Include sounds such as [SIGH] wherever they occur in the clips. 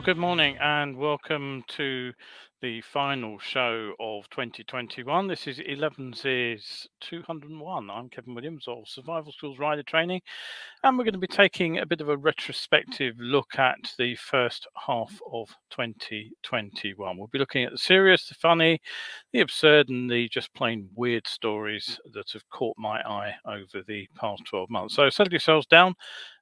Well, good morning and welcome to the final show of 2021. This is Elevenses 201. I'm Kevin Williams of Survival Skills Rider Training, and we're going to be taking a bit of a retrospective look at the first half of 2021. We'll be looking at the serious, the funny, the absurd, and the just plain weird stories that have caught my eye over the past 12 months. So settle yourselves down,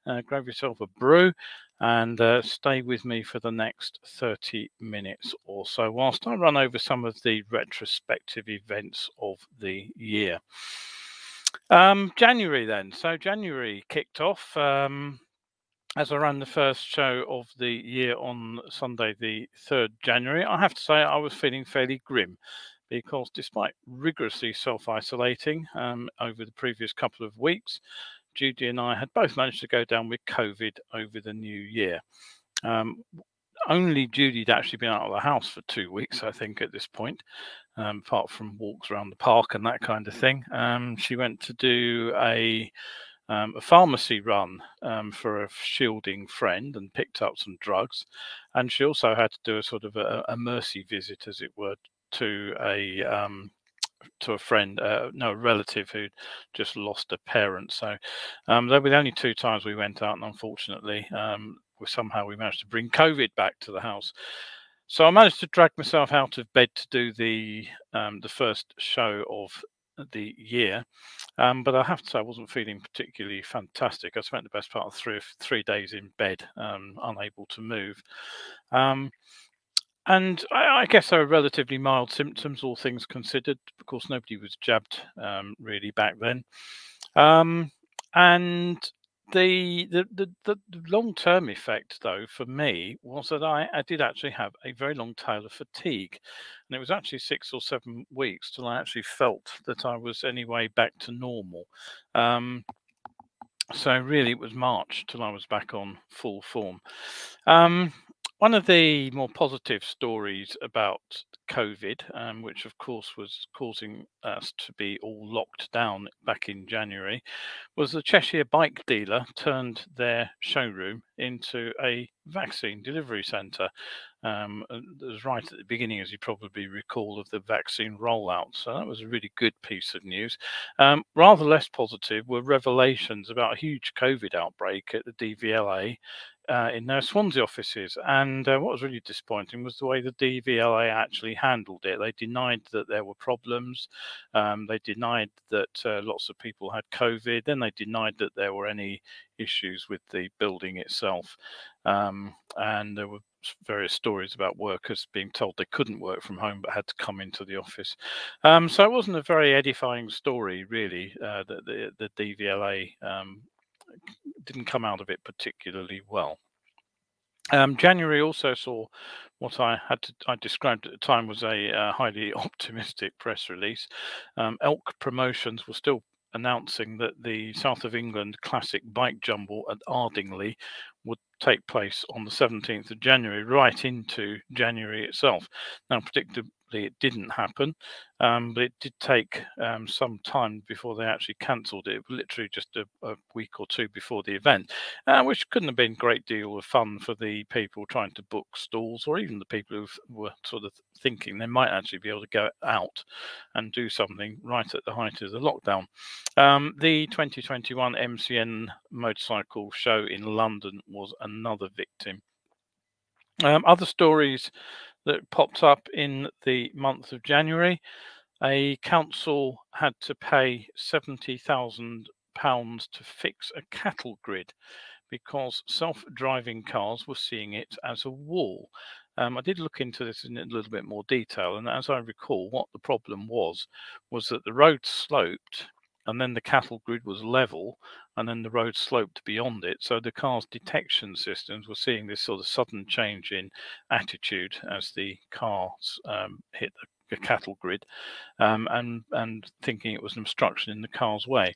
uh, grab yourself a brew and uh, stay with me for the next 30 minutes or so whilst I run over some of the retrospective events of the year. Um, January then. So January kicked off um, as I ran the first show of the year on Sunday, the 3rd January. I have to say I was feeling fairly grim because despite rigorously self isolating um, over the previous couple of weeks, Judy and I had both managed to go down with COVID over the new year. Um, only Judy had actually been out of the house for two weeks, I think, at this point, um, apart from walks around the park and that kind of thing. Um, she went to do a um, a pharmacy run um, for a shielding friend and picked up some drugs. And she also had to do a sort of a, a mercy visit, as it were, to a um, to a friend, uh, no, a relative who just lost a parent. So um, they were the only two times we went out, and unfortunately, um, we somehow we managed to bring COVID back to the house. So I managed to drag myself out of bed to do the um, the first show of the year, um, but I have to say I wasn't feeling particularly fantastic. I spent the best part of three three days in bed, um, unable to move. Um, and I, I, guess there are relatively mild symptoms, all things considered. Of course, nobody was jabbed um, really back then. Um, and the the, the, the long term effect, though, for me was that I, I did actually have a very long tail of fatigue. And it was actually six or seven weeks till I actually felt that I was anyway back to normal. Um, so really, it was March till I was back on full form. Um, one of the more positive stories about COVID, um, which of course was causing us to be all locked down back in January, was the Cheshire bike dealer turned their showroom into a vaccine delivery centre. Um, it was right at the beginning, as you probably recall, of the vaccine rollout. So that was a really good piece of news. Um, rather less positive were revelations about a huge COVID outbreak at the DVLA uh, in their Swansea offices. And uh, what was really disappointing was the way the DVLA actually handled it. They denied that there were problems. Um, they denied that uh, lots of people had COVID. Then they denied that there were any issues with the building itself. Um, and there were various stories about workers being told they couldn't work from home but had to come into the office. Um, so it wasn't a very edifying story, really, uh, that the, the DVLA um, didn't come out of it particularly well. Um, January also saw what I had to, I described at the time was a uh, highly [LAUGHS] optimistic press release. Um, Elk Promotions were still announcing that the South of England Classic Bike Jumble at Ardingly would take place on the 17th of January, right into January itself. Now, predictably, it didn't happen, um, but it did take um, some time before they actually cancelled it. Literally just a, a, week or two before the event, uh, which couldn't have been a great deal of fun for the people trying to book stalls, or even the people who were sort of thinking they might actually be able to go out and do something right at the height of the lockdown. Um, the 2021 MCN motorcycle show in London was another victim. Um, other stories that popped up in the month of January. A council had to pay £70,000 to fix a cattle grid because self driving cars were seeing it as a wall. Um, I did look into this in a little bit more detail, and as I recall, what the problem was was that the road sloped and then the cattle grid was level and then the road sloped beyond it. So the car's detection systems were seeing this sort of sudden change in attitude as the cars um, hit the, cattle grid um, and and thinking it was an obstruction in the car's way.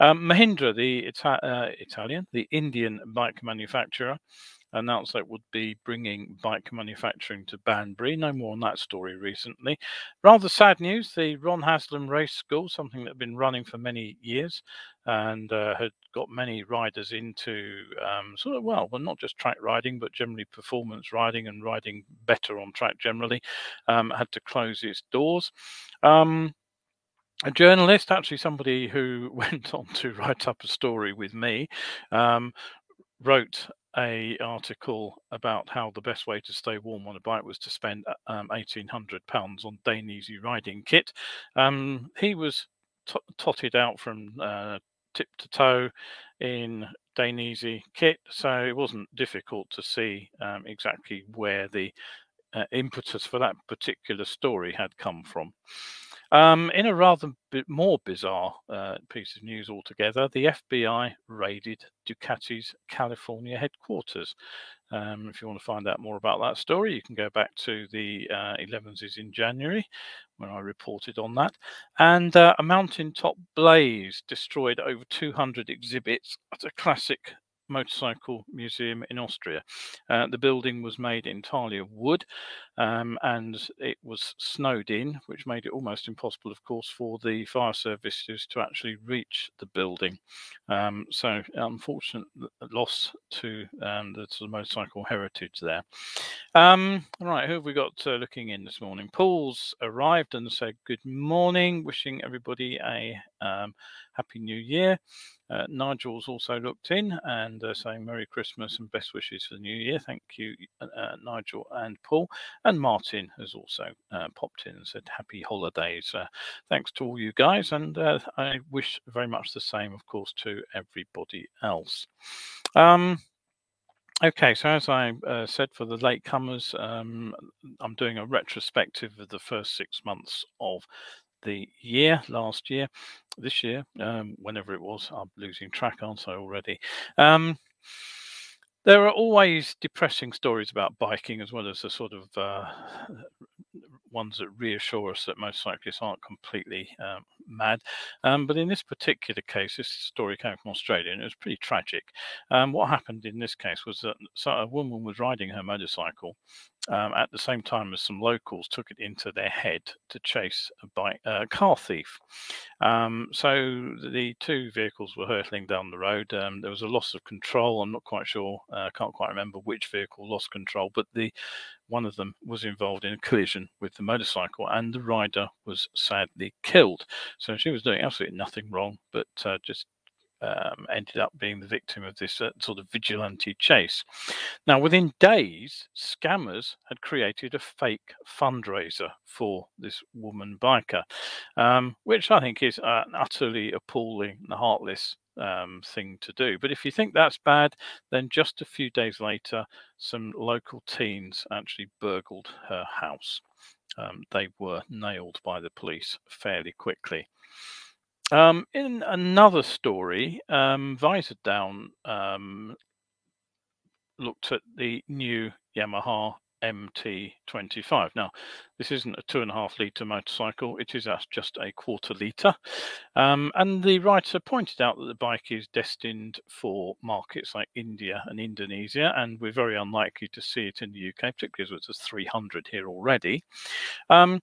Um, mahindra the Ita- uh, italian the indian bike manufacturer announced that would be bringing bike manufacturing to Banbury. No more on that story recently. Rather sad news the Ron Haslam Race School, something that had been running for many years and uh, had got many riders into um, sort of, well, well, not just track riding, but generally performance riding and riding better on track generally, um, had to close its doors. Um, a journalist, actually somebody who [LAUGHS] went on to write up a story with me, um, wrote a article about how the best way to stay warm on a bike was to spend uh, um, 1800 pounds on Dainese riding kit. Um, he was totted out from uh, tip to toe in Dainese kit, so it wasn't difficult to see um, exactly where the uh, impetus for that particular story had come from. Um, in a rather bit more bizarre uh, piece of news altogether, the FBI raided Ducati's California headquarters. Um, if you want to find out more about that story, you can go back to the uh, Elevenses in January when I reported on that. And uh, a mountaintop blaze destroyed over 200 exhibits at a classic motorcycle museum in Austria. Uh, the building was made entirely of wood um, and it was snowed in, which made it almost impossible, of course, for the fire services to actually reach the building. Um, so, unfortunate loss to um, the, to the, motorcycle heritage there. Um, right, who have we got uh, looking in this morning? Paul's arrived and said good morning, wishing everybody a um, happy new year. Uh, Nigel's also looked in and uh, saying Merry Christmas and best wishes for the new year. Thank you, uh, Nigel and Paul. And Martin has also uh, popped in and said Happy holidays. Uh, thanks to all you guys. And uh, I wish very much the same, of course, to everybody else. Um, Okay, so as I uh, said for the latecomers, um, I'm doing a retrospective of the first six months of the year last year, this year, um, whenever it was. I'm losing track, aren't I already? Um, there are always depressing stories about biking as well as the sort of uh, ones that reassure us that motorcyclists aren't completely um, mad. Um, but in this particular case, this story came from Australia and it was pretty tragic. Um, what happened in this case was that a woman was riding her motorcycle um, at the same time as some locals took it into their head to chase a bike, uh, car thief. Um, so the two vehicles were hurtling down the road. Um, there was a loss of control. I'm not quite sure. I uh, can't quite remember which vehicle lost control, but the one of them was involved in a collision with the motorcycle, and the rider was sadly killed. So she was doing absolutely nothing wrong, but uh, just um, ended up being the victim of this uh, sort of vigilante chase. Now, within days, scammers had created a fake fundraiser for this woman biker, um, which I think is an utterly appalling and heartless um, thing to do. But if you think that's bad, then just a few days later, some local teens actually burgled her house. Um, they were nailed by the police fairly quickly. Um, in another story, um, um, looked at the new Yamaha MT25. Now, this isn't a two and a half litre motorcycle, it is just a quarter litre. Um, and the writer pointed out that the bike is destined for markets like India and Indonesia, and we're very unlikely to see it in the UK, particularly as there's 300 here already. Um,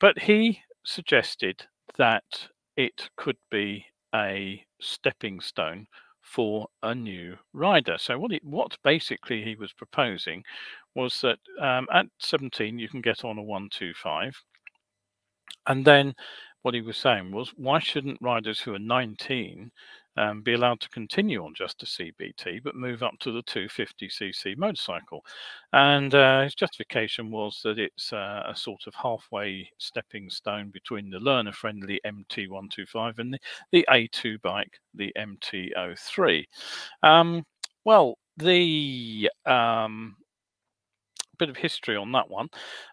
but he suggested that it could be a stepping stone for a new rider. So what it, what basically he was proposing was that um, at 17 you can get on a 125 and then what he was saying was why shouldn't riders who are 19 um, be allowed to continue on just a CBT, but move up to the 250cc motorcycle. And uh, his justification was that it's uh, a sort of halfway stepping stone between the learner friendly MT125 and the, the A2 bike, the MT03. Um, well, the um, bit of history on that one.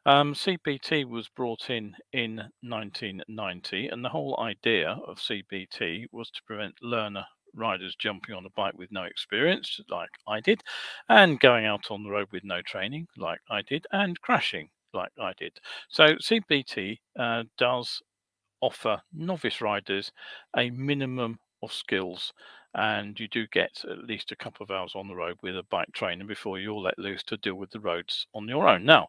Um, CBT was brought in in 1990, and the whole idea of CBT was to prevent learner riders jumping on a bike with no experience, like I did, and going out on the road with no training, like I did, and crashing, like I did. So CBT uh, does offer novice riders a minimum of skills and you do get at least a couple of hours on the road with a bike trainer before you're let loose to deal with the roads on your own. Now,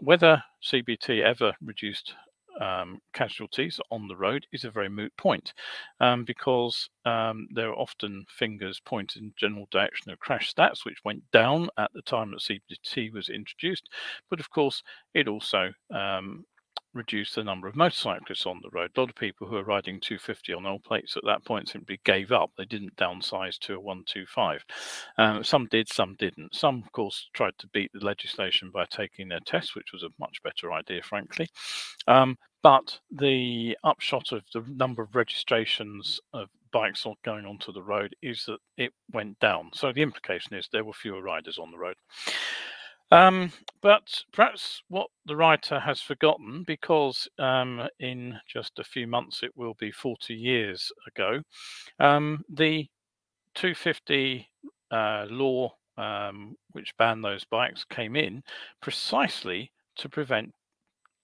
whether CBT ever reduced um, casualties on the road is a very moot point um, because um, there are often fingers pointed in general direction of crash stats, which went down at the time that CBT was introduced. But of course, it also um, reduce the number of motorcyclists on the road. A lot of people who are riding 250 on old plates at that point simply gave up. They didn't downsize to a 125. Um, some did, some didn't. Some, of course, tried to beat the legislation by taking their tests, which was a much better idea, frankly. Um, but the upshot of the number of registrations of bikes not going onto the road is that it went down. So the implication is there were fewer riders on the road. Um, but perhaps what the writer has forgotten, because um, in just a few months it will be 40 years ago, um, the 250 uh, law, um, which banned those bikes, came in precisely to prevent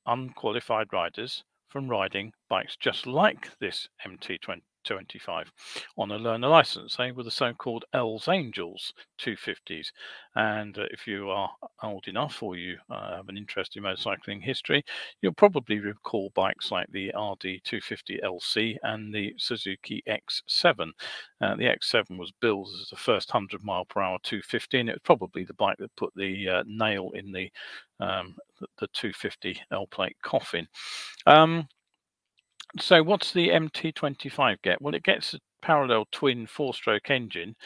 unqualified riders from riding bikes just like this MT20 25 on a learner license. They were the so-called Els Angels 250s. And uh, if you are old enough or you uh, have an interest in motorcycling history, you'll probably recall bikes like the RD250 LC and the Suzuki X7. Uh, the X7 was billed as the first 100 mile per hour 250, and it was probably the bike that put the uh, nail in the um, the 250 L plate coffin. Um, so what's the MT25 get? Well, it gets a parallel twin four-stroke engine,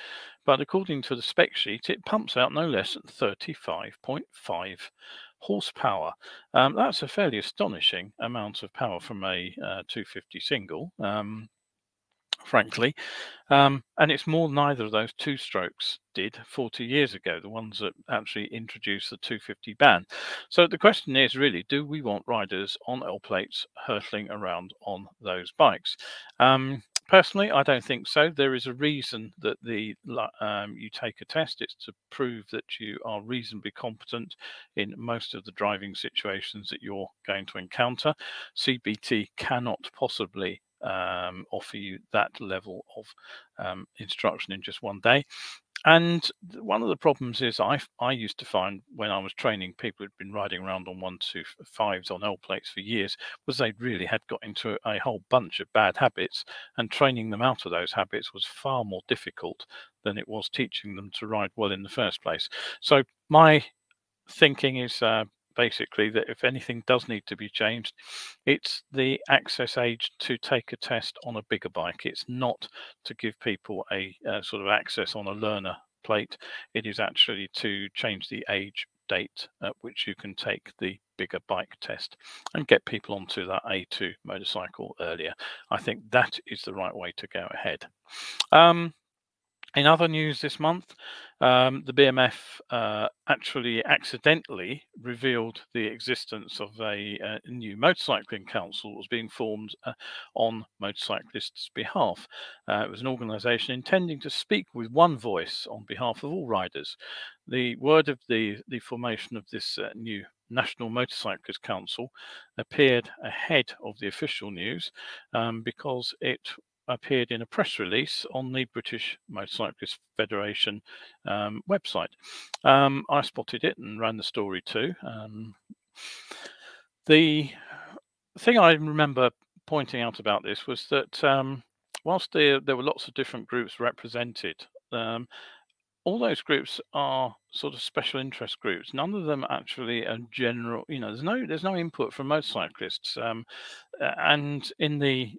but according to the spec sheet, it pumps out no less than 35.5 horsepower. Um, that's a fairly astonishing amount of power from a uh, 250 single. Um, frankly. Um, and it's more neither of those two strokes did 40 years ago, the ones that actually introduced the 250 ban. So the question is really, do we want riders on L plates hurtling around on those bikes? Um, personally, I don't think so. There is a reason that the um, you take a test. It's to prove that you are reasonably competent in most of the driving situations that you're going to encounter. CBT cannot possibly um, offer you that level of um, instruction in just one day. And one of the problems is I I used to find when I was training people who'd been riding around on one two fives on L plates for years was they really had got into a whole bunch of bad habits, and training them out of those habits was far more difficult than it was teaching them to ride well in the first place. So my thinking is uh, basically that if anything does need to be changed, it's the access age to take a test on a bigger bike. It's not to give people a, a sort of access on a learner plate. It is actually to change the age date at which you can take the bigger bike test and get people onto that A2 motorcycle earlier. I think that is the right way to go ahead. Um, in other news this month, um, the BMF uh, actually accidentally revealed the existence of a, a, uh, new motorcycling council that was being formed uh, on motorcyclists' behalf. Uh, it was an organisation intending to speak with one voice on behalf of all riders. The word of the, the formation of this uh, new National Motorcyclist Council appeared ahead of the official news um, because it appeared in a press release on the British Motorcyclist Federation um, website. Um, I spotted it and ran the story too. Um, the thing I remember pointing out about this was that um, whilst there, there were lots of different groups represented, um, all those groups are sort of special interest groups. None of them actually are general. You know, there's no there's no input from motorcyclists. Um, and in the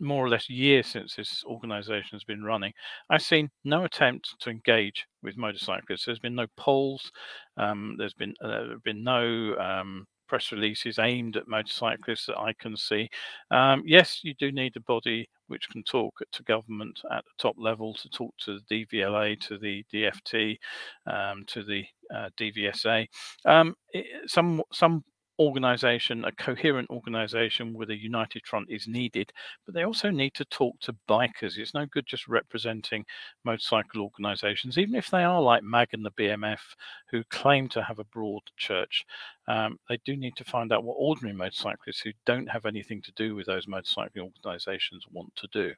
more or less year since this organization has been running, I've seen no attempt to engage with motorcyclists. There's been no polls. Um, there's been uh, there have been no um, press releases aimed at motorcyclists that I can see. Um, yes, you do need a body which can talk to government at the top level, to talk to the DVLA, to the DFT, um, to the uh, DVSA. Um, it, some some organization, a coherent organization with a united front is needed, but they also need to talk to bikers. It's no good just representing motorcycle organizations, even if they are like MAG and the BMF, who claim to have a broad church. Um, they do need to find out what ordinary motorcyclists who don't have anything to do with those motorcycling organizations want to do.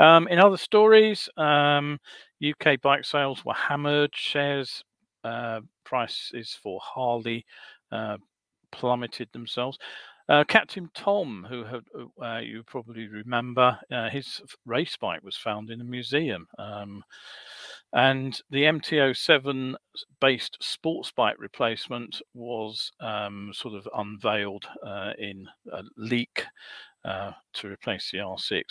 Um, in other stories, um, UK bike sales were hammered. Shares uh, prices for Harley uh, plummeted themselves. Uh, Captain Tom, who uh, you probably remember, uh, his race bike was found in a museum. Um, and the MT07 based sports bike replacement was um, sort of unveiled uh, in a leak uh, to replace the R6.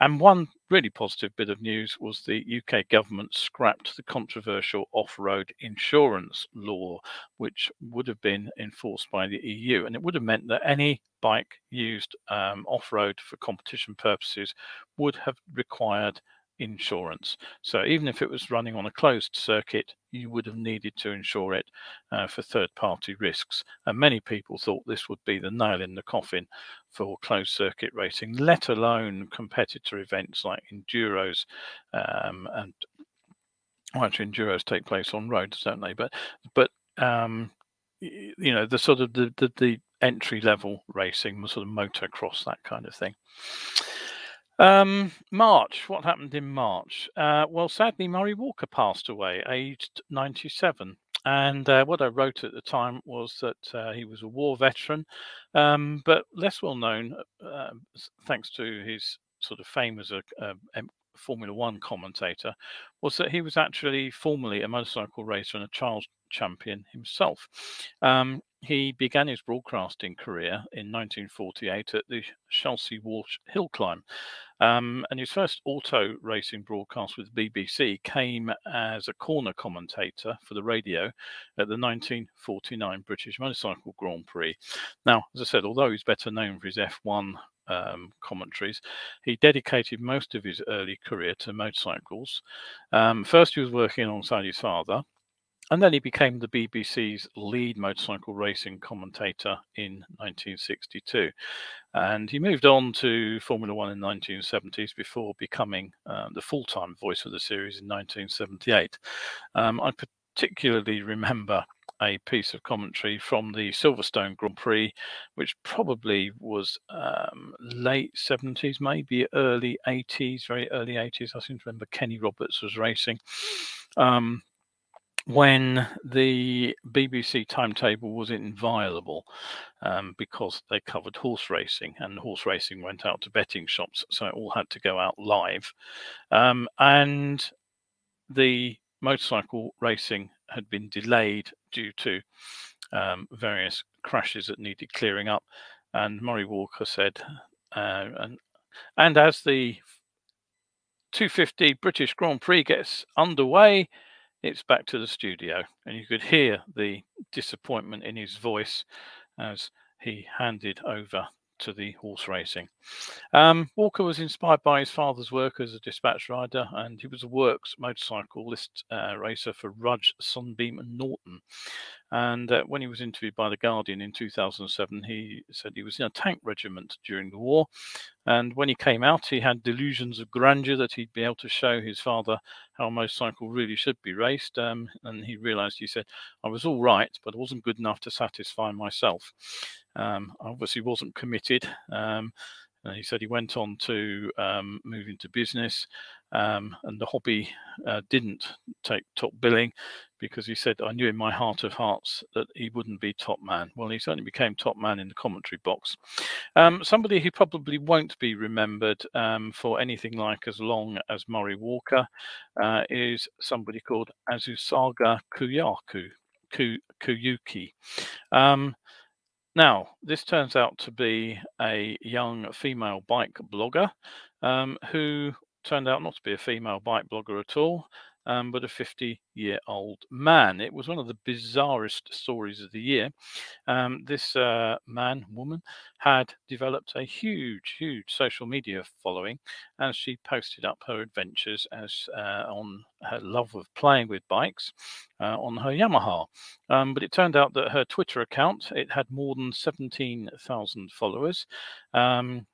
And one really positive bit of news was the UK government scrapped the controversial off road insurance law, which would have been enforced by the EU. And it would have meant that any bike used um, off road for competition purposes would have required insurance. So even if it was running on a closed circuit, you would have needed to insure it uh, for third party risks. And many people thought this would be the nail in the coffin for closed circuit racing, let alone competitor events like enduros um, and well, actually enduros take place on roads, don't they? But but um, you know the sort of the, the, the entry level racing, the sort of motocross, that kind of thing. Um, March. What happened in March? Uh, well, sadly, Murray Walker passed away, aged 97. And uh, what I wrote at the time was that uh, he was a war veteran, um, but less well known, uh, thanks to his sort of fame as a, a, a Formula One commentator, was that he was actually formerly a motorcycle racer and a child champion himself. Um, he began his broadcasting career in 1948 at the Shelsley Walsh Hill Climb. Um, and his first auto racing broadcast with BBC came as a corner commentator for the radio at the 1949 British Motorcycle Grand Prix. Now, as I said, although he's better known for his F1 um, commentaries. He dedicated most of his early career to motorcycles. Um, first, he was working alongside his father, and then he became the BBC's lead motorcycle racing commentator in 1962. And he moved on to Formula One in the 1970s before becoming uh, the full time voice of the series in 1978. Um, I particularly remember a piece of commentary from the Silverstone Grand Prix, which probably was um, late 70s, maybe early 80s, very early 80s. I seem to remember Kenny Roberts was racing. Um, when the BBC timetable was inviolable um, because they covered horse racing and horse racing went out to betting shops, so it all had to go out live. Um, and the motorcycle racing had been delayed due to um, various crashes that needed clearing up. And Murray Walker said, uh, and, and as the 250 British Grand Prix gets underway, it's back to the studio, and you could hear the disappointment in his voice as he handed over to the horse racing. Um, Walker was inspired by his father's work as a dispatch rider, and he was a works motorcyclist uh, racer for Rudge, Sunbeam, and Norton. And uh, when he was interviewed by The Guardian in 2007, he said he was in a tank regiment during the war. And when he came out, he had delusions of grandeur that he'd be able to show his father how a motorcycle really should be raced. Um, and he realized, he said, I was all right, but I wasn't good enough to satisfy myself. Um, obviously, wasn't committed. Um, he said he went on to um, move into business, um, and the hobby uh, didn't take top billing because he said, I knew in my heart of hearts that he wouldn't be top man. Well, he certainly became top man in the commentary box. Um, somebody who probably won't be remembered um, for anything like as long as Murray Walker uh, is somebody called Azusaga Kuyaku, Kuyuki. Um, now, this turns out to be a young female bike blogger um, who turned out not to be a female bike blogger at all, um, but a 50 year old man. It was one of the bizarrest stories of the year. Um, this uh, man, woman, had developed a huge, huge social media following as she posted up her adventures as uh, on her love of playing with bikes uh, on her Yamaha. Um, but it turned out that her Twitter account it had more than 17,000 followers. Um,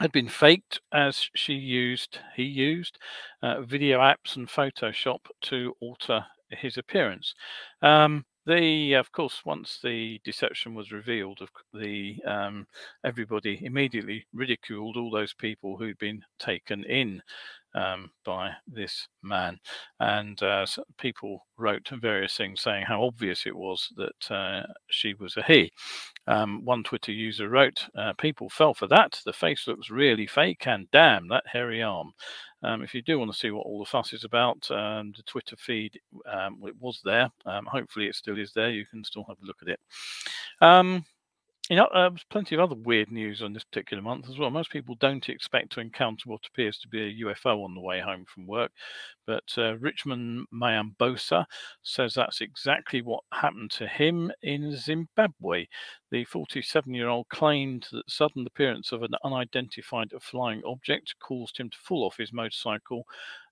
had been faked as she used, he used uh, video apps and Photoshop to alter his appearance. Um, the of course once the deception was revealed of the um, everybody immediately ridiculed all those people who'd been taken in um, by this man and uh, people wrote various things saying how obvious it was that uh, she was a he um, one twitter user wrote uh, people fell for that the face looks really fake and damn that hairy arm um, if you do want to see what all the fuss is about, um, the Twitter feed um, it was there. Um, hopefully, it still is there. You can still have a look at it. You know, uh, there's plenty of other weird news on this particular month as well. Most people don't expect to encounter what appears to be a UFO on the way home from work, but uh, Richmond Mayambosa says that's exactly what happened to him in Zimbabwe. The 47 year old claimed that the sudden appearance of an unidentified flying object caused him to fall off his motorcycle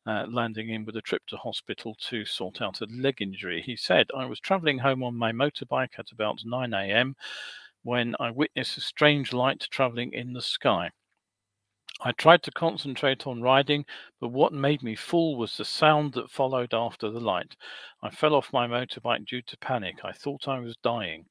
uh, landing in with a trip to hospital to sort out a leg injury. He said, I was traveling home on my motorbike at about 9 a.m when I witnessed a strange light traveling in the sky. I tried to concentrate on riding, but what made me fall was the sound that followed after the light. I fell off my motorbike due to panic. I thought I was dying.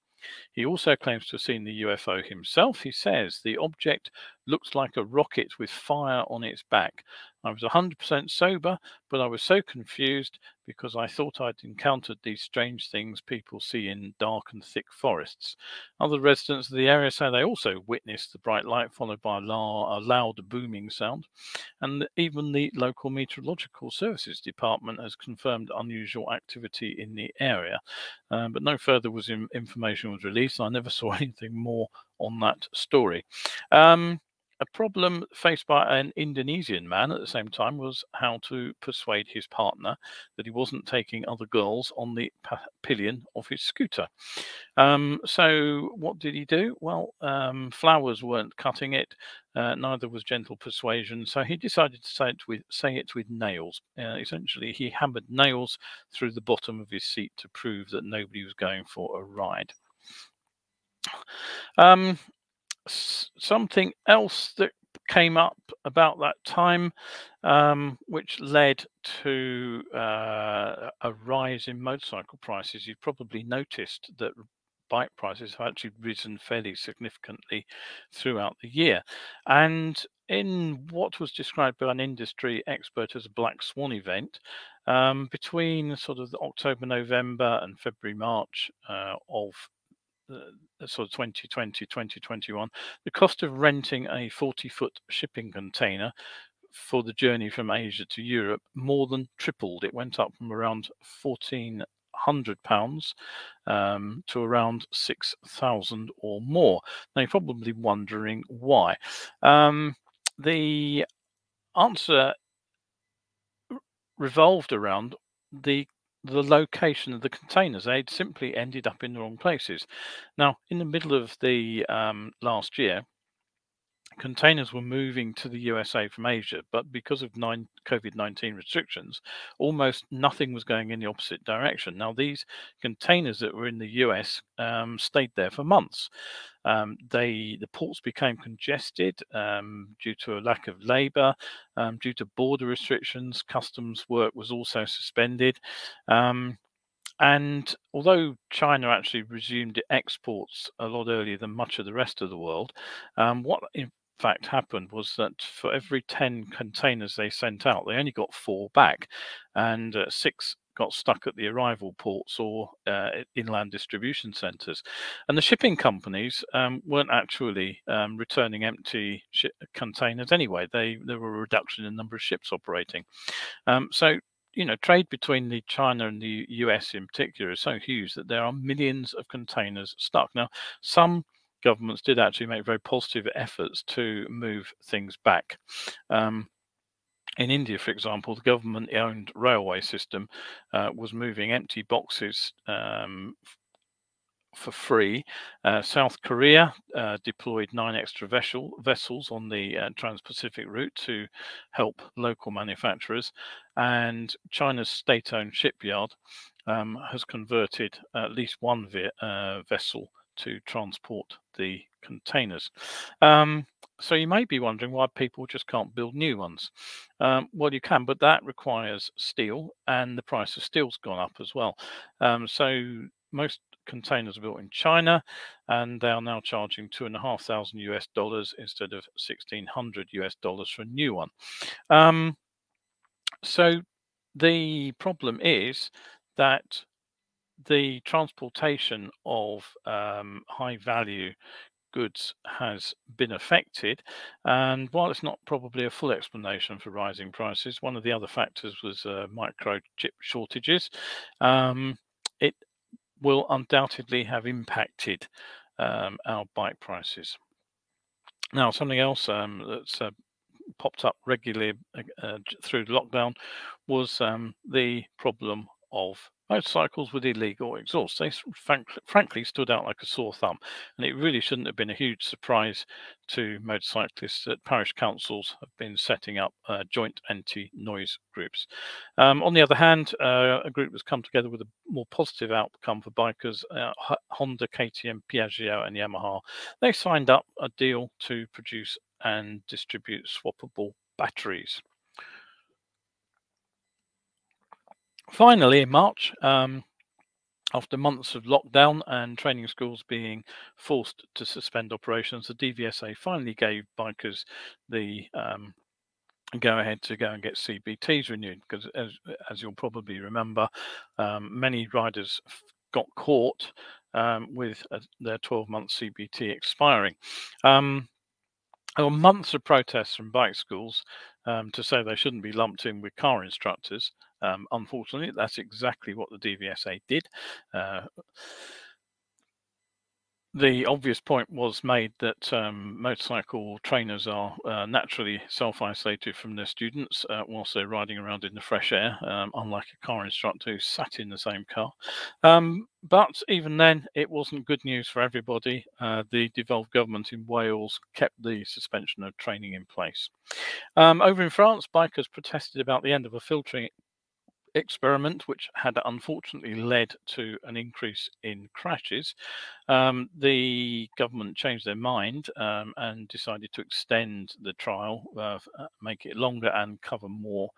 He also claims to have seen the UFO himself. He says the object looked like a rocket with fire on its back. I was 100% sober, but I was so confused because I thought I'd encountered these strange things people see in dark and thick forests. Other residents of the area say they also witnessed the bright light followed by a, loud booming sound. And even the local meteorological services department has confirmed unusual activity in the area. Um, but no further was in, information was released. I never saw [LAUGHS] anything more on that story. Um, a problem faced by an Indonesian man at the same time was how to persuade his partner that he wasn't taking other girls on the pillion of his scooter. Um, so, what did he do? Well, um, flowers weren't cutting it, uh, neither was gentle persuasion. So, he decided to say it with, say it with nails. Uh, essentially, he hammered nails through the bottom of his seat to prove that nobody was going for a ride. Um, something else that came up about that time, um, which led to uh, a rise in motorcycle prices. You've probably noticed that bike prices have actually risen fairly significantly throughout the year. And in what was described by an industry expert as a black swan event, um, between sort of October, November, and February, March uh, of uh, sort of 2020, 2021, the cost of renting a 40 foot shipping container for the journey from Asia to Europe more than tripled. It went up from around 1400 pounds um, to around 6,000 or more. Now you're probably wondering why. Um, the answer revolved around the the location of the containers. They'd simply ended up in the wrong places. Now, in the middle of the um, last year, containers were moving to the USA from Asia, but because of COVID 19 restrictions, almost nothing was going in the opposite direction. Now, these containers that were in the US um, stayed there for months. Um, they the ports became congested um, due to a lack of labour, um, due to border restrictions. Customs work was also suspended. Um, and although China actually resumed exports a lot earlier than much of the rest of the world, um, what fact happened was that for every 10 containers they sent out, they only got four back, and uh, six got stuck at the arrival ports or uh, inland distribution centres. And the shipping companies um, weren't actually um, returning empty containers anyway. They there were a reduction in the number of ships operating. Um, so you know, trade between the China and the US in particular is so huge that there are millions of containers stuck. Now, some governments did actually make very positive efforts to move things back. Um, in India, for example, the government owned railway system uh, was moving empty boxes um, for free. Uh, South Korea uh, deployed nine extra vessel, vessels on the uh, Trans Pacific route to help local manufacturers. And China's state owned shipyard um, has converted at least one uh, vessel to transport the containers. Um, so you may be wondering why people just can't build new ones. Um, well, you can, but that requires steel, and the price of steel's gone up as well. Um, so most containers are built in China, and they are now charging two and a half thousand US dollars instead of sixteen hundred US dollars for a new one. Um, so the problem is that the transportation of um, high value goods has been affected. And while it's not probably a full explanation for rising prices, one of the other factors was uh, microchip shortages. Um, it will undoubtedly have impacted um, our bike prices. Now, something else um, that's uh, popped up regularly uh, through lockdown was um, the problem of motorcycles with illegal exhaust. They frank, frankly stood out like a sore thumb, and it really shouldn't have been a huge surprise to motorcyclists that parish councils have been setting up uh, joint anti-noise groups. Um, on the other hand, uh, a group has come together with a more positive outcome for bikers. Uh, Honda, KTM, Piaggio, and Yamaha. They signed up a deal to produce and distribute swappable batteries. Finally, in March, um, after months of lockdown and training schools being forced to suspend operations, the DVSA finally gave bikers the um, go ahead to go and get CBTs renewed because, as, as you'll probably remember, um, many riders got caught um, with a, their 12 month CBT expiring. Um, there were months of protests from bike schools um, to say they shouldn't be lumped in with car instructors. Um, unfortunately, that's exactly what the DVSA did. Uh, the obvious point was made that um, motorcycle trainers are uh, naturally self-isolated from their students uh, whilst they're riding around in the fresh air, um, unlike a car instructor who sat in the same car. Um, but even then, it wasn't good news for everybody. Uh, the devolved government in Wales kept the suspension of training in place. Um, over in France, bikers protested about the end of a filtering experiment, which had unfortunately led to an increase in crashes, um, the government changed their mind um, and decided to extend the trial, uh, uh, make it longer, and cover more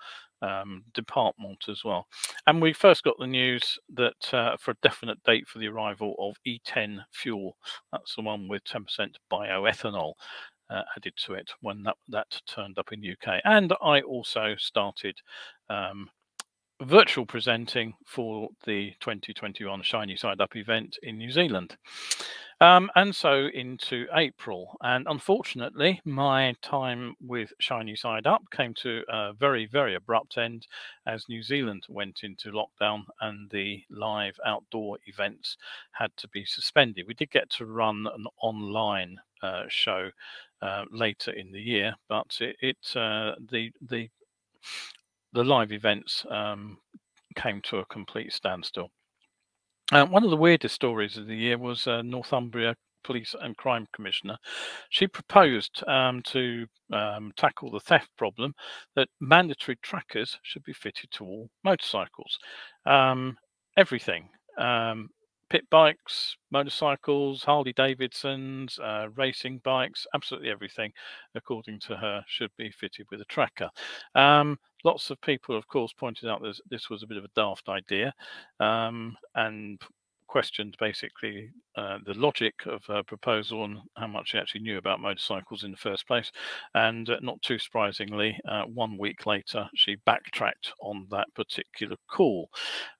um, department as well. And we first got the news that uh, for a definite date for the arrival of E10 fuel, that's the one with 10% bioethanol. Uh, added to it when that, that turned up in the UK. And I also started um, virtual presenting for the 2021 Shiny Side Up event in New Zealand. Um, and so into April. And unfortunately, my time with Shiny Side Up came to a very, very abrupt end as New Zealand went into lockdown and the live outdoor events had to be suspended. We did get to run an online uh, show uh, later in the year, but it, it uh, the the the live events um, came to a complete standstill. Uh, one of the weirdest stories of the year was uh, Northumbria Police and Crime Commissioner. She proposed um, to um, tackle the theft problem that mandatory trackers should be fitted to all motorcycles. Um, everything um, pit bikes, motorcycles, Harley Davidsons, uh, racing bikes, absolutely everything, according to her, should be fitted with a tracker. Um, lots of people, of course, pointed out that this was a bit of a daft idea um, and questioned basically uh, the logic of her proposal and how much she actually knew about motorcycles in the first place. And uh, not too surprisingly, uh, one week later, she backtracked on that particular call.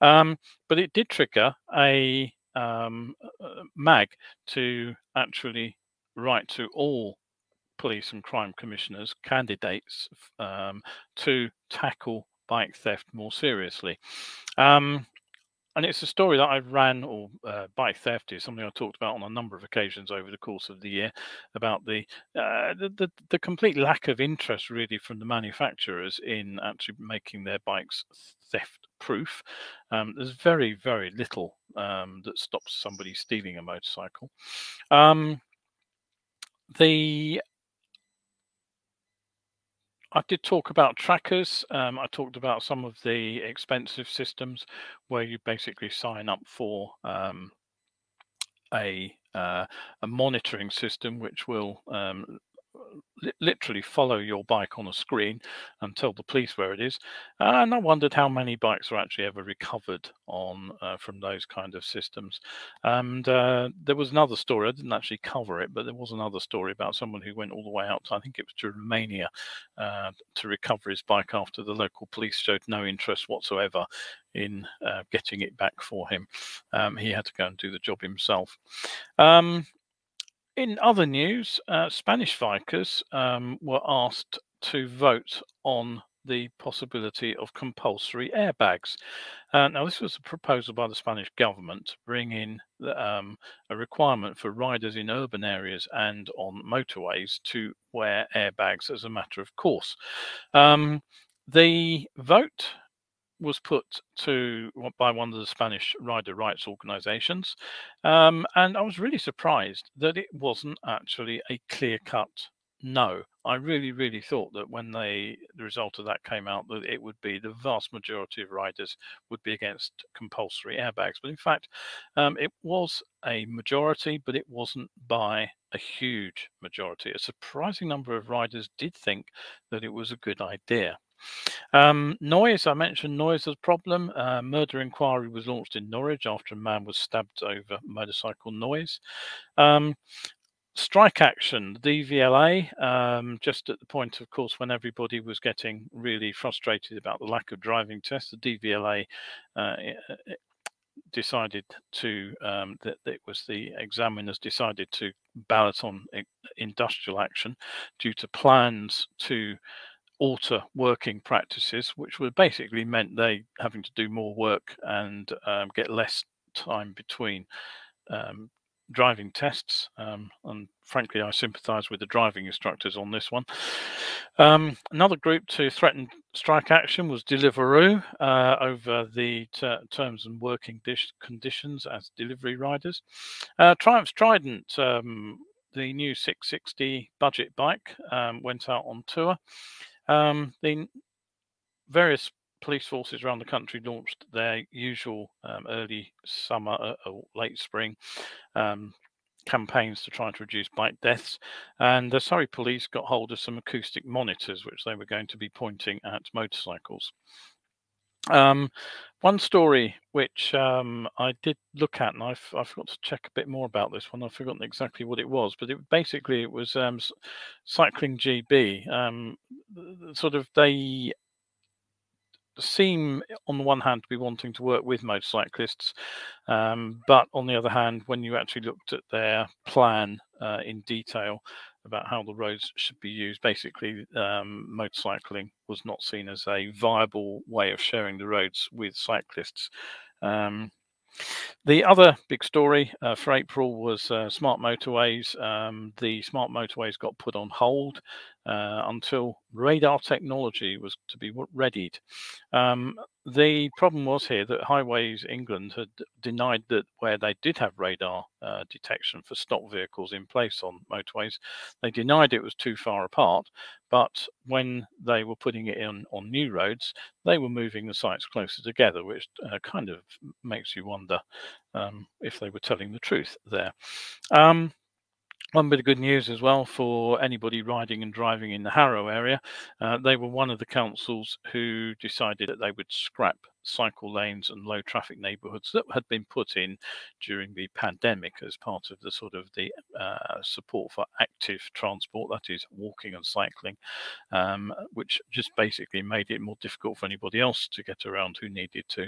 Um, but it did trigger a um, uh, MAG to actually write to all police and crime commissioners, candidates, um, to tackle bike theft more seriously. Um, and it's a story that I've ran, or uh, bike theft is something I talked about on a number of occasions over the course of the year about the, uh, the, the the complete lack of interest really from the manufacturers in actually making their bikes theft proof. Um, there's very very little um, that stops somebody stealing a motorcycle. Um, the I did talk about trackers. Um, I talked about some of the expensive systems where you basically sign up for um, a uh, a monitoring system which will um, li literally follow your bike on a screen and tell the police where it is. And I wondered how many bikes were actually ever recovered on uh, from those kind of systems. And uh, there was another story. I didn't actually cover it, but there was another story about someone who went all the way out. To, I think it was to Romania uh, to recover his bike after the local police showed no interest whatsoever in uh, getting it back for him. Um, he had to go and do the job himself. Um, in other news, uh, Spanish Vikers um, were asked to vote on the possibility of compulsory airbags. Uh, now, this was a proposal by the Spanish government to bring in the, um, a requirement for riders in urban areas and on motorways to wear airbags as a matter of course. Um, the vote was put to by one of the Spanish rider rights organizations, um, and I was really surprised that it wasn't actually a clear cut no. I really, really thought that when they the result of that came out, that it would be the vast majority of riders would be against compulsory airbags. But in fact, um, it was a majority, but it wasn't by a huge majority. A surprising number of riders did think that it was a good idea. Um, noise, I mentioned noise as a problem. Uh, murder inquiry was launched in Norwich after a man was stabbed over motorcycle noise. Um, strike action, the DVLA, um, just at the point, of course, when everybody was getting really frustrated about the lack of driving tests, the DVLA uh, decided to um, that it was the examiners decided to ballot on industrial action due to plans to alter working practices, which would basically meant they having to do more work and um, get less time between um, driving tests. Um, and frankly, I sympathise with the driving instructors on this one. Um, another group to threaten strike action was Deliveroo uh, over the terms and working conditions as delivery riders. Uh, Triumph's Trident um, the new 660 budget bike um, went out on tour. Um, the various police forces around the country launched their usual um, early summer uh, or late spring um, campaigns to try to reduce bike deaths. And the Surrey police got hold of some acoustic monitors, which they were going to be pointing at motorcycles. Um, one story which um, I did look at, and I, I forgot to check a bit more about this one. I've forgotten exactly what it was, but it basically it was um, cycling GB. Um, sort of they seem, on the one hand, to be wanting to work with motorcyclists, um, but on the other hand, when you actually looked at their plan uh, in detail, about how the roads should be used. Basically, um, motorcycling was not seen as a viable way of sharing the roads with cyclists. Um, the other big story uh, for April was uh, smart motorways. Um, the smart motorways got put on hold uh, until radar technology was to be readied. Um, the problem was here that Highways England had denied that where they did have radar uh, detection for stock vehicles in place on motorways, they denied it was too far apart. But when they were putting it in on new roads, they were moving the sites closer together, which uh, kind of makes you wonder um, if they were telling the truth there. Um, one bit of good news as well for anybody riding and driving in the Harrow area. Uh, they were one of the councils who decided that they would scrap cycle lanes and low traffic neighborhoods that had been put in during the pandemic as part of the sort of the uh, support for active transport, that is walking and cycling, um, which just basically made it more difficult for anybody else to get around who needed to.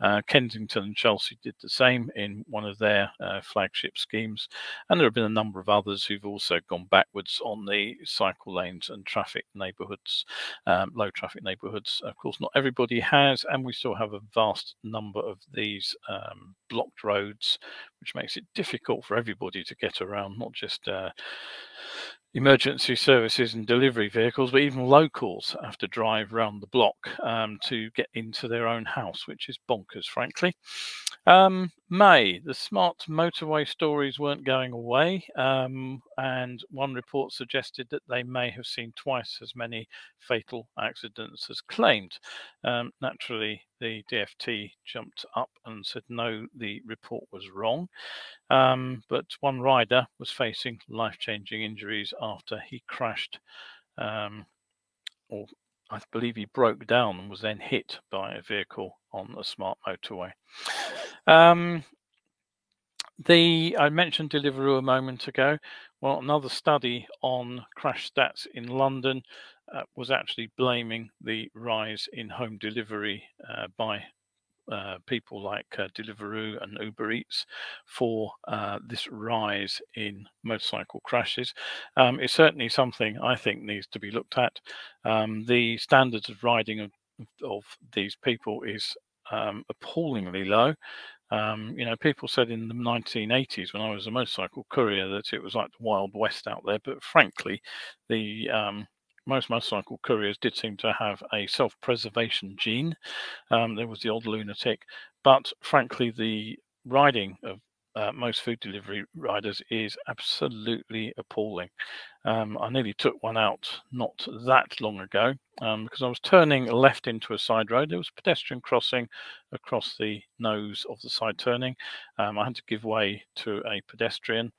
Uh, Kensington and Chelsea did the same in one of their uh, flagship schemes, and there have been a number of others who've also gone backwards on the cycle lanes and traffic neighborhoods, um, low traffic neighborhoods. Of course, not everybody has, and we still a vast number of these um, blocked roads, which makes it difficult for everybody to get around, not just uh, emergency services and delivery vehicles, but even locals have to drive around the block um, to get into their own house, which is bonkers, frankly. Um, May, the smart motorway stories weren't going away, um, and one report suggested that they may have seen twice as many fatal accidents as claimed. Um, naturally, the DFT jumped up and said no, the report was wrong. Um, but one rider was facing life changing injuries after he crashed, um, or I believe he broke down and was then hit by a vehicle on a smart motorway. Um, the I mentioned Deliveroo a moment ago. Well, another study on crash stats in London uh, was actually blaming the rise in home delivery uh, by uh, people like uh, Deliveroo and Uber Eats for uh, this rise in motorcycle crashes. Um, it's certainly something I think needs to be looked at. Um, the standards of riding of, of these people is um, appallingly low. Um, you know, people said in the 1980s when I was a motorcycle courier that it was like the Wild West out there. But frankly, the um, most motorcycle couriers did seem to have a self-preservation gene. Um, there was the odd lunatic, but frankly, the riding of uh, most food delivery riders is absolutely appalling. Um, I nearly took one out not that long ago um, because I was turning left into a side road. There was a pedestrian crossing across the nose of the side turning. Um, I had to give way to a pedestrian.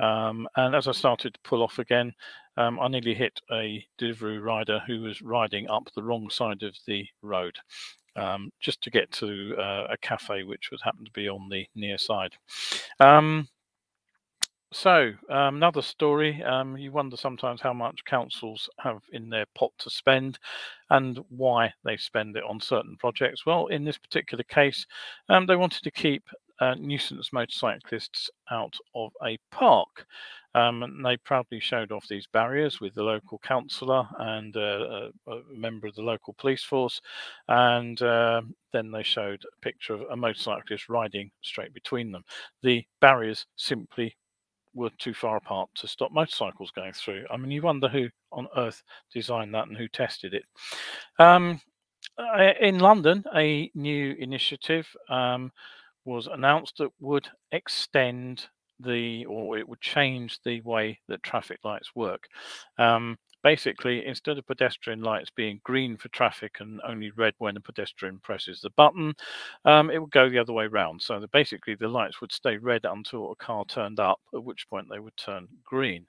Um, and as I started to pull off again, um, I nearly hit a delivery rider who was riding up the wrong side of the road um, just to get to uh, a cafe which was happened to be on the near side. Um, so um, another story. Um, you wonder sometimes how much councils have in their pot to spend, and why they spend it on certain projects. Well, in this particular case, um, they wanted to keep uh, nuisance motorcyclists out of a park. Um, and they proudly showed off these barriers with the local councillor and uh, a, member of the local police force. And uh, then they showed a picture of a motorcyclist riding straight between them. The barriers simply were too far apart to stop motorcycles going through. I mean, you wonder who on earth designed that and who tested it. Um, in London, a new initiative um, was announced that would extend the or it would change the way that traffic lights work. Um, basically, instead of pedestrian lights being green for traffic and only red when a pedestrian presses the button, um, it would go the other way around. So that basically, the lights would stay red until a car turned up, at which point they would turn green.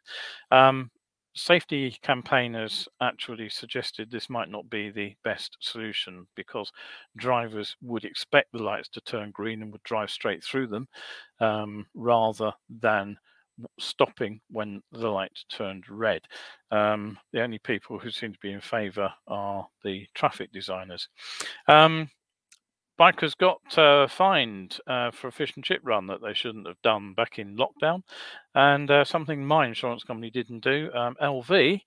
Um, safety campaigners actually suggested this might not be the best solution because drivers would expect the lights to turn green and would drive straight through them um, rather than stopping when the light turned red. Um, the only people who seem to be in favour are the traffic designers. Um, bikers got uh, fined uh, for a fish and chip run that they shouldn't have done back in lockdown, and uh, something my insurance company didn't do. Um, LV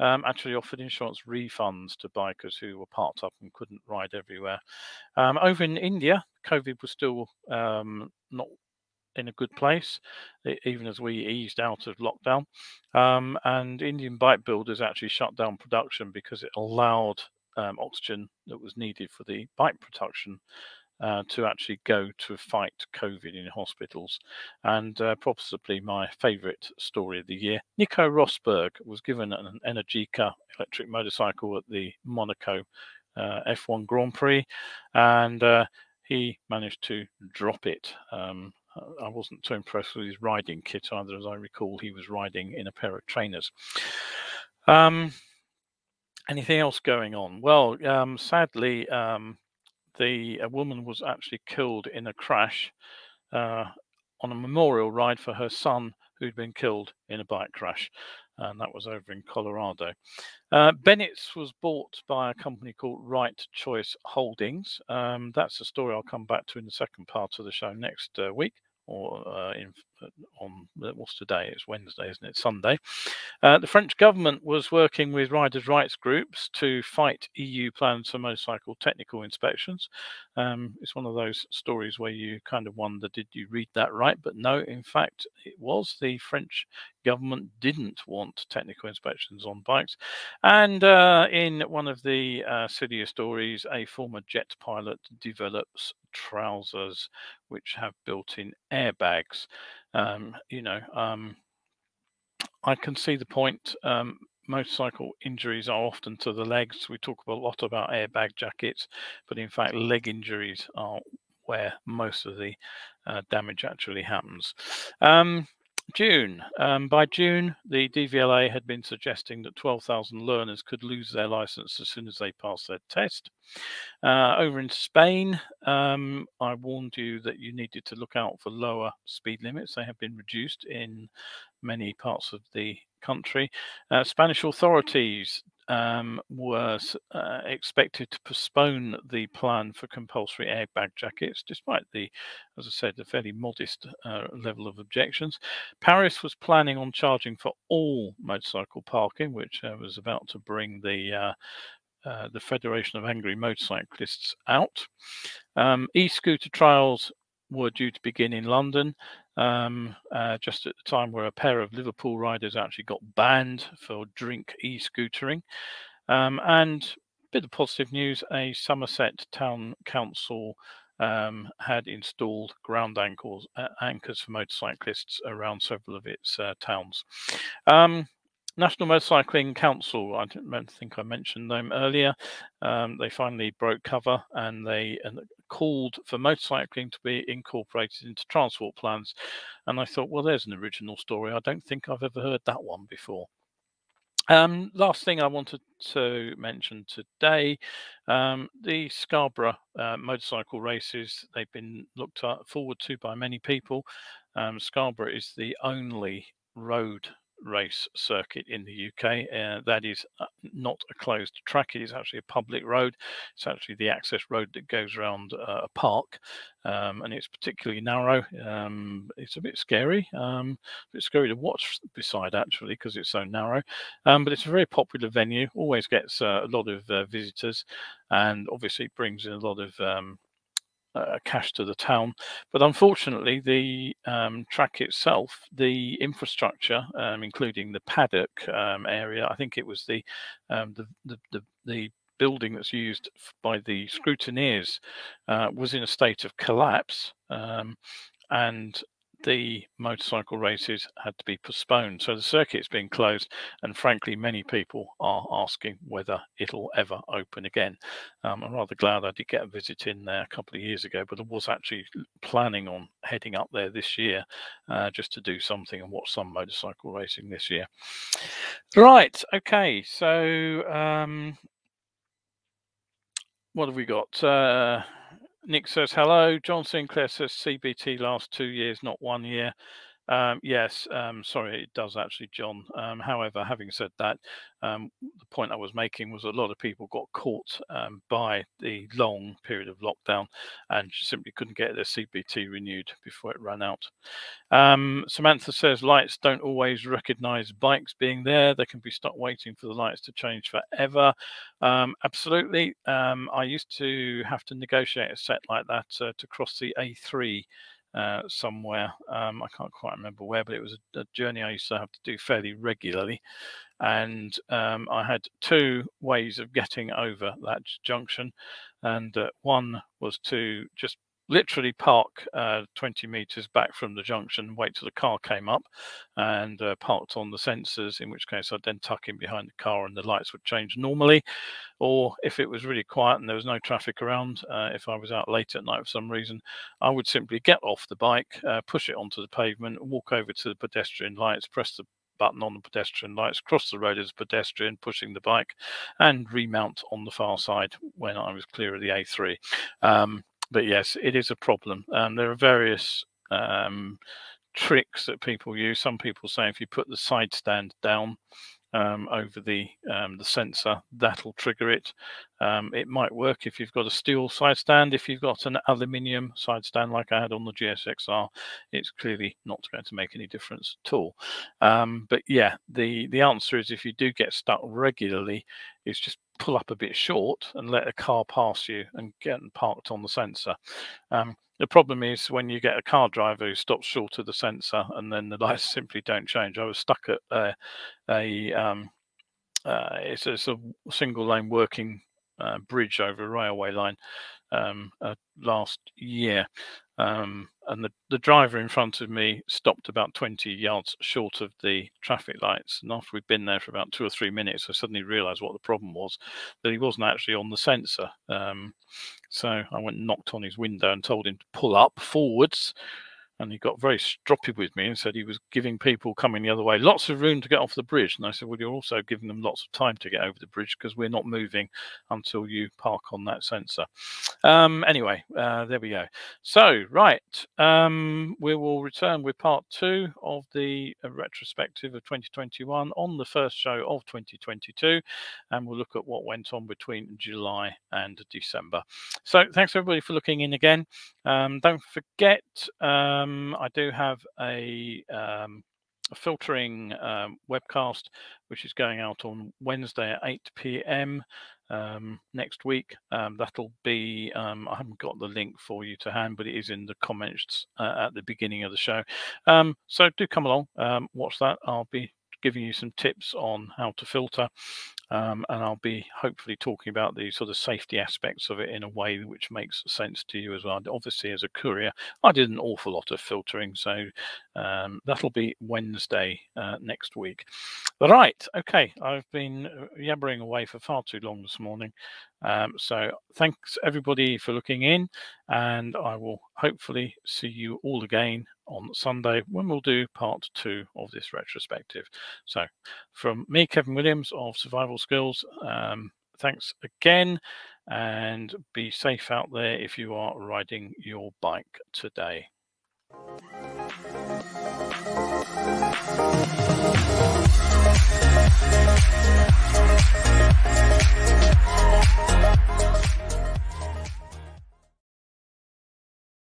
um, actually offered insurance refunds to bikers who were parked up and couldn't ride everywhere. Um, over in India, COVID was still um, not in a good place, even as we eased out of lockdown. Um, and Indian bike builders actually shut down production because it allowed um, oxygen that was needed for the bike production uh, to actually go to fight COVID in hospitals. And uh, possibly my favourite story of the year Nico Rosberg was given an Energica electric motorcycle at the Monaco uh, F1 Grand Prix, and uh, he managed to drop it. Um, I wasn't too impressed with his riding kit either, as I recall, he was riding in a pair of trainers. Um, anything else going on? Well, um, sadly, um, the a woman was actually killed in a crash uh, on a memorial ride for her son who'd been killed in a bike crash, and that was over in Colorado. Uh, Bennetts was bought by a company called Right Choice Holdings. Um, that's a story I'll come back to in the second part of the show next uh, week or uh, in on what's today? It's Wednesday, isn't it? Sunday. Uh, the French government was working with riders' rights groups to fight EU plans for motorcycle technical inspections. Um, it's one of those stories where you kind of wonder, did you read that right? But no, in fact, it was the French government didn't want technical inspections on bikes. And uh, in one of the uh, Cydia stories, a former jet pilot develops trousers which have built-in airbags. Um, you know, um, I can see the point. Um, motorcycle injuries are often to the legs. We talk a lot about airbag jackets, but in fact, leg injuries are where most of the uh, damage actually happens. Um, June. Um, by June, the DVLA had been suggesting that 12,000 learners could lose their license as soon as they pass their test. Uh, over in Spain, um, I warned you that you needed to look out for lower speed limits. They have been reduced in many parts of the country. Uh, Spanish authorities um, was uh, expected to postpone the plan for compulsory airbag jackets, despite the, as I said, the fairly modest uh, level of objections. Paris was planning on charging for all motorcycle parking, which uh, was about to bring the uh, uh, the Federation of Angry Motorcyclists out. Um, e-scooter trials were due to begin in London, um, uh, just at the time where a pair of Liverpool riders actually got banned for drink e-scootering. Um, and a bit of positive news, a Somerset Town Council um, had installed ground anchors, uh, anchors for motorcyclists around several of its uh, towns. Um, National Motorcycling Council, I don't think I mentioned them earlier. Um, they finally broke cover and they called for motorcycling to be incorporated into transport plans. And I thought, well, there's an original story. I don't think I've ever heard that one before. Um, last thing I wanted to mention today, um, the Scarborough uh, motorcycle races, they've been looked forward to by many people. Um, Scarborough is the only road race circuit in the UK. Uh, that is uh, not a closed track, it is actually a public road. It's actually the access road that goes around uh, a park, um, and it's particularly narrow. Um, it's a bit scary, um, a bit scary to watch beside actually because it's so narrow, um, but it's a very popular venue, always gets uh, a lot of uh, visitors, and obviously brings in a lot of um, uh, cash to the town. But unfortunately, the um, track itself, the infrastructure, um, including the paddock um, area, I think it was the, um, the, the, the, the building that's used by the scrutineers uh, was in a state of collapse. Um, and the motorcycle races had to be postponed. So the circuit's been closed, and frankly, many people are asking whether it'll ever open again. Um, I'm rather glad I did get a visit in there a couple of years ago, but I was actually planning on heading up there this year uh, just to do something and watch some motorcycle racing this year. Right, okay, so um, what have we got? Uh, Nick says hello. John Sinclair says CBT last two years, not one year. Um, yes, um, sorry, it does actually, John. Um, however, having said that, um, the point I was making was a lot of people got caught um, by the long period of lockdown and simply couldn't get their CBT renewed before it ran out. Um, Samantha says lights don't always recognize bikes being there. They can be stuck waiting for the lights to change forever. absolutely. I used to have to negotiate a set like that uh, to cross the A3 uh, somewhere. Um, I can't quite remember where, but it was a, a, journey I used to have to do fairly regularly. And um, I had two ways of getting over that junction. And uh, one was to just literally park uh, 20 meters back from the junction, wait till the car came up and uh, parked on the sensors, in which case I'd then tuck in behind the car and the lights would change normally. Or if it was really quiet and there was no traffic around, uh, if I was out late at night for some reason, I would simply get off the bike, uh, push it onto the pavement, walk over to the pedestrian lights, press the button on the pedestrian lights, cross the road as a pedestrian, pushing the bike, and remount on the far side when I was clear of the A3. Um, but yes, it is a problem. Um, there are various um, tricks that people use. Some people say if you put the side stand down um, over the um, the sensor. That'll trigger it. Um, it might work if you've got a steel side stand. If you've got an aluminium side stand like I had on the GSXR, it's clearly not going to make any difference at all. Um, but yeah, the the answer is if you do get stuck regularly, it's just pull up a bit short and let a car pass you and get parked on the sensor. Um, the problem is when you get a car driver who stops short of the sensor and then the [LAUGHS] lights simply don't change. I was stuck at a, a um, uh, it's, it's, a, single lane working uh, bridge over a railway line um, uh, last year. Um, and the, the driver in front of me stopped about 20 yards short of the traffic lights. And after we'd been there for about two or three minutes, I suddenly realized what the problem was that he wasn't actually on the sensor. Um, so I went and knocked on his window and told him to pull up forwards and he got very stroppy with me and said he was giving people coming the other way lots of room to get off the bridge. And I said, Well, you're also giving them lots of time to get over the bridge because we're not moving until you park on that sensor. Um, anyway, uh, there we go. So, right, um, we will return with part two of the uh, retrospective of 2021 on the first show of 2022, and we'll look at what went on between July and December. So, thanks everybody for looking in again. Um, don't forget, um, I do have a, um, a filtering um, webcast which is going out on Wednesday at 8 p.m. Um, next week. Um, that'll be, I haven't got the link for you to hand, but it is in the comments uh, at the beginning of the show. so do come along, watch that. I'll be giving you some tips on how to filter um, and I'll be hopefully talking about the sort of safety aspects of it in a way which makes sense to you as well. Obviously, as a courier, I did an awful lot of filtering, so um, that'll be Wednesday uh, next week. Right, okay, I've been uh, yabbering away for far too long this morning. Um, so thanks everybody for looking in, and I will hopefully see you all again on Sunday when we'll do part two of this retrospective. So from me, Kevin Williams of Survival Skills, um, thanks again, and be safe out there if you are riding your bike today.